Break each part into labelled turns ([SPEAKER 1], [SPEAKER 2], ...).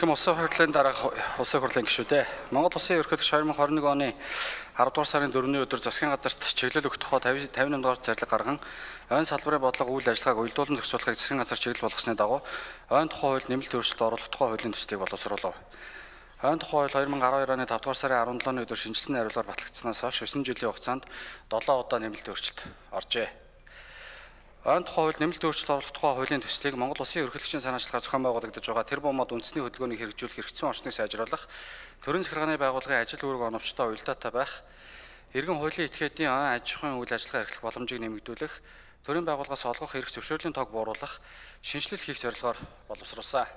[SPEAKER 1] Эрхэм улсын хурлын дараах улсын хурлын гишүүдээ Монгол улсын ерөнхийлөгч 2021 оны 10 дугаар сарын 4-ний өдөр засгийн газарт чиглэл өгөх тухай 58 дугаар зарлиг гарган ойн салбарын бодлого үйл ажиллагааг уялдуулан зохицуулахыг засгийн газар чиглэл болгосны дагуу ойн тухай хууль нэмэлт өөрчлөлт оруулах тухай хуулийн төслийг боловсруулав. Ойн тухай хууль 2012 оны 5 дугаар сарын 17-ны өдөр шинжилсэн хариулгаар батлагдсанаас хойш 9 жилийн хугацаанд 7 удаа нэмэлт өөрчлөлт оржээ. Ойн тухай хууль нэмэлт өөрчлөлт оруулах тухай хуулийн төслийг Монгол Улсын ерөнхийлөгчийн санаачлагаар зохион байгуулагдаж байгаа тэр бомод үндэсний хөдөлгөөнийг хэрэгжүүлэх хэрэгцсэн орчныг сайжруулах, төрийн захиргааны байгууллагын ажил үүрэг оновчтой уялдаатай байх, иргэн хуулийн этгээдийн ойн аж ахуйн үйл ажиллагаа эрхлэх боломжийг нэмэгдүүлэх, төрийн байгууллагаас олгох эрх зөвшөөрлийн тог бууруулах, шинжилэл хийх зорилгоор боловсруулсан.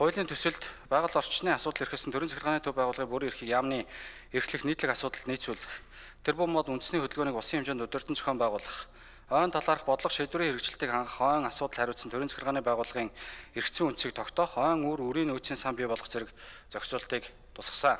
[SPEAKER 1] Хуулийн төсөлд байгаль орчны асуудал эрхэлсэн төрийн захиргааны төв байгууллагын бүрэн эрхийг яамны эрхлэх нийтлэг асуудалд нийцүүлэх, тэр бомод үндэсний хөдөлгөөнийг усын хэмжээнд өдөртөн зохион байгуулах, ойн талаарх бодлого шийдвэрийн хэрэгжилтийг хангах ойн асуудал хариуцсан төрийн захиргааны байгууллагын эргэцэн үнцийг тогтоох ойн үр үрийн нөөцийн сан бий болгох зэрэг зохицуултыг тусгасан.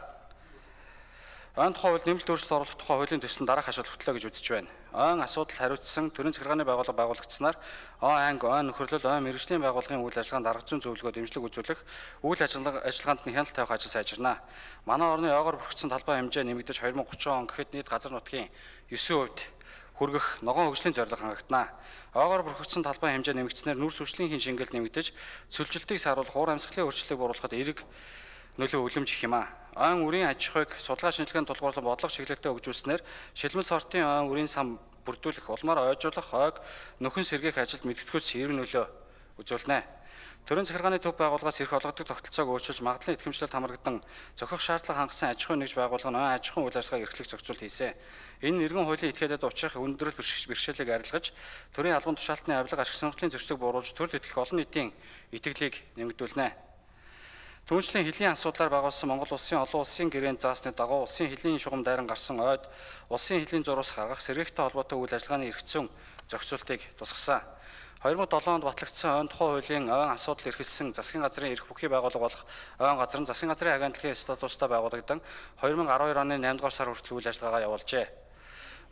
[SPEAKER 1] Ойн тухай хууль нэмэлт өөрчлөлт оруулах тухай хуулийн төсөл дараах ашиг хөтлөө гэж үзэж байна. Ойн асуудал хариуцсан төрийн захиргааны байгууллага байгуулагдсанаар ойн анги, ойн нөхөрлөл, ойн мэрэгжлийн байгууллагын үйл ажиллагаанд арга зүйн зөвлөгөө дэмжлэг үзүүлэх, үйл ажиллагаа ажиллагаанд нь хяналт тавих ажил сайжирна. Манай орны ойгоор бүрхэгдсэн талбай хэмжээ нэмэгдэж 2030 он гэхэд нийт газар нутгийн 9% хүргэх ногоон хөгжлийн зорилго хангагдана. Оогоор бүрхэгдсэн талбай хэмжээ нэмэгдснээр нүрс хүчлийн шинжилгээл нэмэгдэж цөлжилтийг сааруулах уур амьсгалын өөрчлөлийг бууруулахад эерэг нөлөө үлэмж их юм а. Ойн үрийн аж ахуйг судалгаа шинжилгээнд тулгуурлан бодлого чиглэлтэй өгжүүлснээр шилмэл сортын ойн үрийн сан бүрдүүлэх, улмаар ойжуулах, ойг нөхөн сэргээх ажилд мэдгэдэггүйц эерэг нөлөө үзүүлнэ. Төрийн захиргааны төв байгууллагаас эрх олгодог тогтолцоог өөрчилж магадлан итгэмжлэлт хамрагдан зохих шаардлага хангасан аж ахуйн нэгж байгууллага нь аж ахуйн үйл ажиллагааг эрхлэх зохицуулт хийсэн. Энэ иргэн хуулийн этгээдэд учрах өндөрлөлт бэрхшээлийг арилгаж төрийн албан тушаалтны авилга ашиг сонирхлын зөрчилдөг бууруулж төрөл итгэх олон нийтийн итгэлийг нэмэгдүүлнэ. Түүнчлэн хөлийн асуудлаар байгуулсан Монгол улсын олон улсын гэрээнд заасны дагуу улсын хөлийн шугам дайран гарсан ойд улсын хөлийн зурус гаргах сэргээгтэй холбоотой үйл ажиллагааны эргэцэн зохицуултыг тусгасан. 2007 онд батлагдсан ойн тухай хуулийн ойн асуудал эрхэлсэн засгийн газрын эрх бүхий байгууллага болох ойн газар нь засгийн газрын агентлагийн статустай байгуулагдан 2012 оны 8 дугаар сар хүртэл үйл ажиллагаагаа явуулжээ.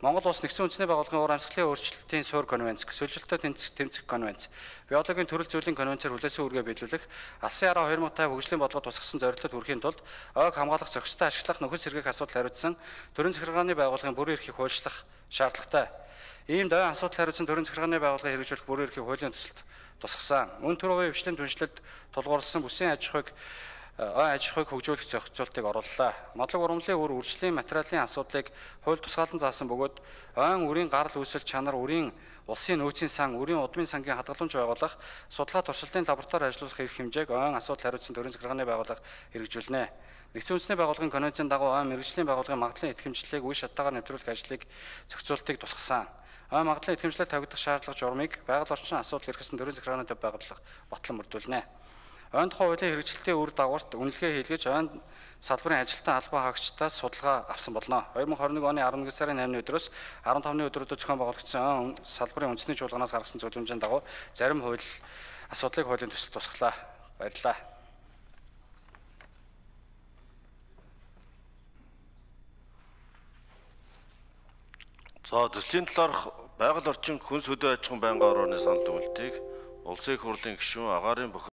[SPEAKER 1] Монгол улс нэгдсэн үндэсний байгууллагын уур амьсгалын өөрчлөлтийн суурь конвенц, сөлжилтөй тэмцэх тэмцэх конвенц, биологийн төрөл зүйлийн конвенцээр хүлээсэн үүргээ биелүүлэх, алсын яраа 2050 хөгжлийн бодлого тусгасан зорилтод хүрэхийн тулд ойг хамгаалах зохистой ашиглах нөхөс сэргээх асуудал хариуцсан төрийн захиргааны байгууллагын бүрэн эрхийг хуульчлах шаардлагатай. Ийм даваа асуудал хариуцсан төрийн захиргааны байгууллагыг хэрэгжүүлэх бүрэн эрхийн хуулийн төсөлд тусгасан. Мөн төрийн хөвчлийн түншлэлд тулгуурласан бүсийн аж ахуйг ой аж ахуйг хөгжүүлэх зохицуултыг орууллаа. Модлог ургамлын үр үржлийн материалын асуудлыг хууль тусгаалan заасан бөгөөд ойн үрийн гарал үүсэл чанар үрийн улсын нөөцийн сан, үрийн удмын сангийн хадгаламж байгуулах, судалгаа туршилтын лаборатори ажиллуулах эрх хэмжээг ойн асуудал хариуцсан төрийн захиргааны байгууллага хэрэгжүүлнэ. Нэгдсэн үндэсний байгууллагын конвенцийн дагуу ойн мэрэгжлийн байгууллагын магадлалын итгэмжлэлийг үе шаттайгаар нэвтрүүлэх ажлыг зохицуултыг тусгасан. Ой магадлал итгэмжлэл тавигдах шаардлага журмыг байгаль орчин асуудал эрхэсэн төрийн захиргааны байгууллага батлан мөрдүүлнэ. Ойн тухай хуулийн хэрэгжилтийн үр дагаварт үнэлгээ хийлгэж ойн салбарын ажилтан албан хаагчдаас судалгаа авсан болно. 2021 оны 11 сарын 8-ны өдрөөс 15-ны өдрүүдэд зохион байгуулагдсан салбарын үндэсний чуулганаас гаргасан зөвлөмжийн дагуу зарим хууль асуудлыг хуулийн төсөл тусглаа. Баярлалаа.
[SPEAKER 2] За төслийн талаарх байгаль орчин хүнс хөдөө аж ахуйн байнгын орооны санал дүгнэлтийг улсын хурлын гишүүн агаарын